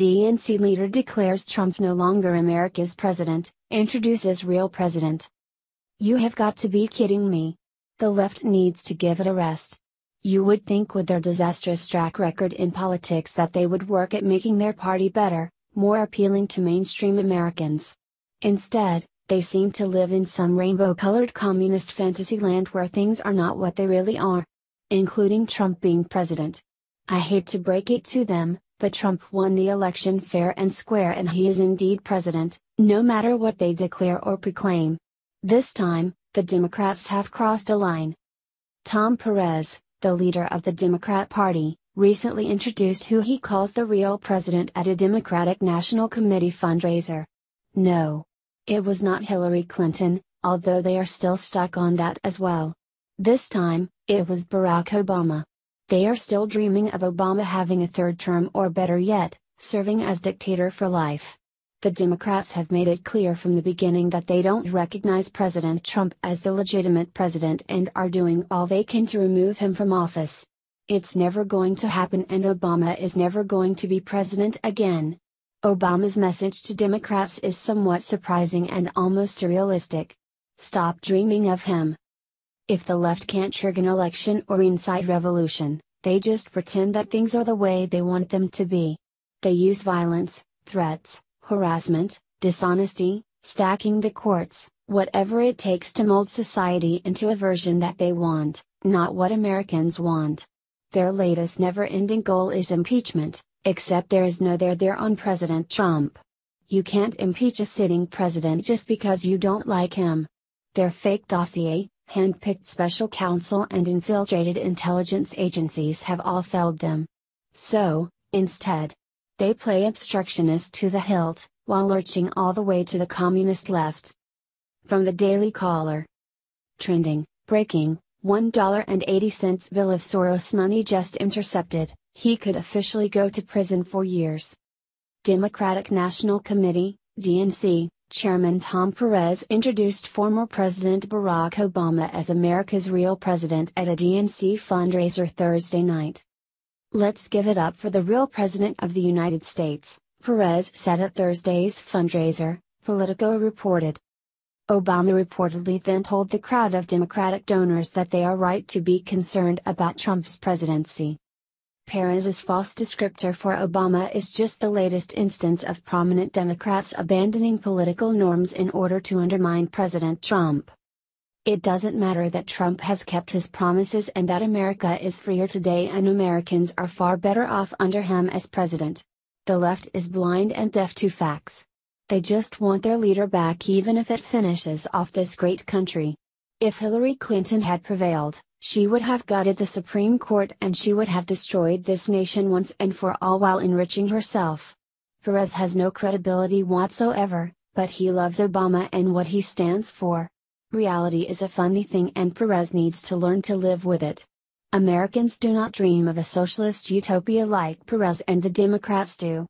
DNC leader declares Trump no longer America's president, introduces real president. You have got to be kidding me. The left needs to give it a rest. You would think with their disastrous track record in politics that they would work at making their party better, more appealing to mainstream Americans. Instead, they seem to live in some rainbow colored communist fantasy land where things are not what they really are. Including Trump being president. I hate to break it to them, but Trump won the election fair and square and he is indeed president, no matter what they declare or proclaim. This time, the Democrats have crossed a line. Tom Perez, the leader of the Democrat Party, recently introduced who he calls the real president at a Democratic National Committee fundraiser. No. It was not Hillary Clinton, although they are still stuck on that as well. This time, it was Barack Obama. They are still dreaming of Obama having a third term or better yet, serving as dictator for life. The Democrats have made it clear from the beginning that they don't recognize President Trump as the legitimate president and are doing all they can to remove him from office. It's never going to happen and Obama is never going to be president again. Obama's message to Democrats is somewhat surprising and almost surrealistic. Stop dreaming of him. If the left can't trigger an election or incite revolution, they just pretend that things are the way they want them to be. They use violence, threats, harassment, dishonesty, stacking the courts, whatever it takes to mold society into a version that they want, not what Americans want. Their latest never ending goal is impeachment, except there is no there there on President Trump. You can't impeach a sitting president just because you don't like him. Their fake dossier, handpicked special counsel and infiltrated intelligence agencies have all failed them. So, instead, they play obstructionist to the hilt, while lurching all the way to the communist left. From the Daily Caller. Trending, breaking, $1.80 bill of Soros money just intercepted, he could officially go to prison for years. Democratic National Committee, DNC, Chairman Tom Perez introduced former President Barack Obama as America's real president at a DNC fundraiser Thursday night. Let's give it up for the real President of the United States, Perez said at Thursday's fundraiser, Politico reported. Obama reportedly then told the crowd of Democratic donors that they are right to be concerned about Trump's presidency. Perez's false descriptor for Obama is just the latest instance of prominent Democrats abandoning political norms in order to undermine President Trump. It doesn't matter that Trump has kept his promises and that America is freer today and Americans are far better off under him as president. The left is blind and deaf to facts. They just want their leader back even if it finishes off this great country. If Hillary Clinton had prevailed, she would have gutted the Supreme Court and she would have destroyed this nation once and for all while enriching herself. Perez has no credibility whatsoever, but he loves Obama and what he stands for. Reality is a funny thing and Perez needs to learn to live with it. Americans do not dream of a socialist utopia like Perez and the Democrats do.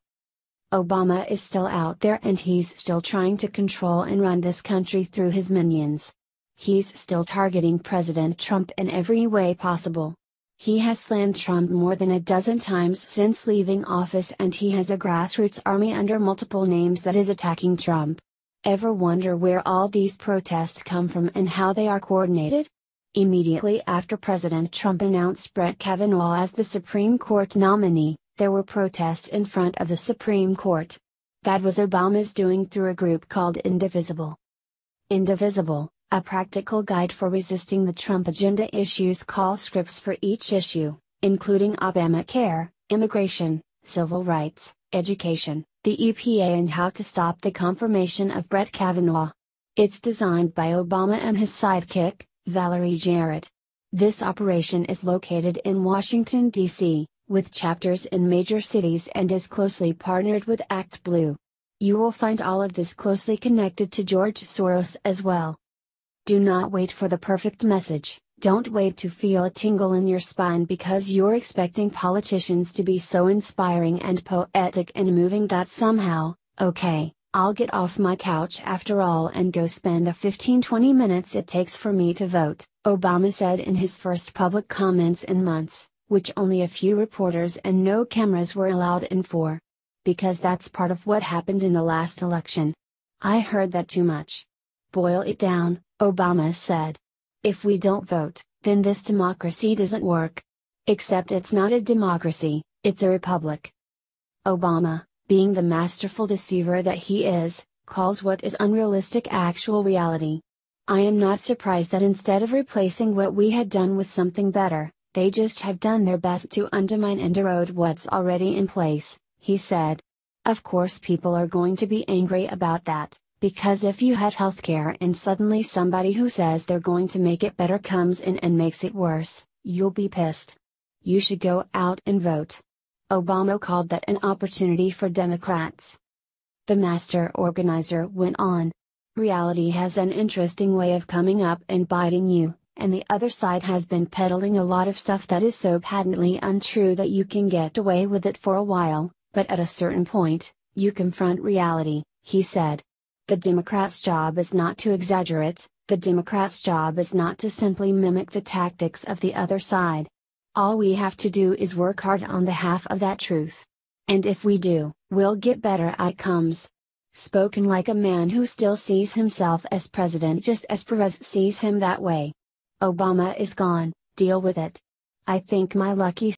Obama is still out there and he's still trying to control and run this country through his minions he's still targeting President Trump in every way possible. He has slammed Trump more than a dozen times since leaving office and he has a grassroots army under multiple names that is attacking Trump. Ever wonder where all these protests come from and how they are coordinated? Immediately after President Trump announced Brett Kavanaugh as the Supreme Court nominee, there were protests in front of the Supreme Court. That was Obama's doing through a group called Indivisible. Indivisible, a practical guide for resisting the Trump agenda issues call scripts for each issue, including Obamacare, immigration, civil rights, education, the EPA and how to stop the confirmation of Brett Kavanaugh. It's designed by Obama and his sidekick, Valerie Jarrett. This operation is located in Washington, D.C., with chapters in major cities and is closely partnered with Act Blue. You will find all of this closely connected to George Soros as well. Do not wait for the perfect message, don't wait to feel a tingle in your spine because you're expecting politicians to be so inspiring and poetic and moving that somehow, okay, I'll get off my couch after all and go spend the 15 20 minutes it takes for me to vote, Obama said in his first public comments in months, which only a few reporters and no cameras were allowed in for. because that's part of what happened in the last election. I heard that too much. Boil it down, Obama said. If we don't vote, then this democracy doesn't work. Except it's not a democracy, it's a republic. Obama, being the masterful deceiver that he is, calls what is unrealistic actual reality. I am not surprised that instead of replacing what we had done with something better, they just have done their best to undermine and erode what's already in place, he said. Of course, people are going to be angry about that, because if you had healthcare and suddenly somebody who says they're going to make it better comes in and makes it worse, you'll be pissed. You should go out and vote. Obama called that an opportunity for Democrats. The master organizer went on. Reality has an interesting way of coming up and biting you, and the other side has been peddling a lot of stuff that is so patently untrue that you can get away with it for a while, but at a certain point, you confront reality, he said. The Democrats' job is not to exaggerate, the Democrats' job is not to simply mimic the tactics of the other side. All we have to do is work hard on behalf of that truth. And if we do, we'll get better outcomes. Spoken like a man who still sees himself as president just as Perez sees him that way. Obama is gone, deal with it. I think my lucky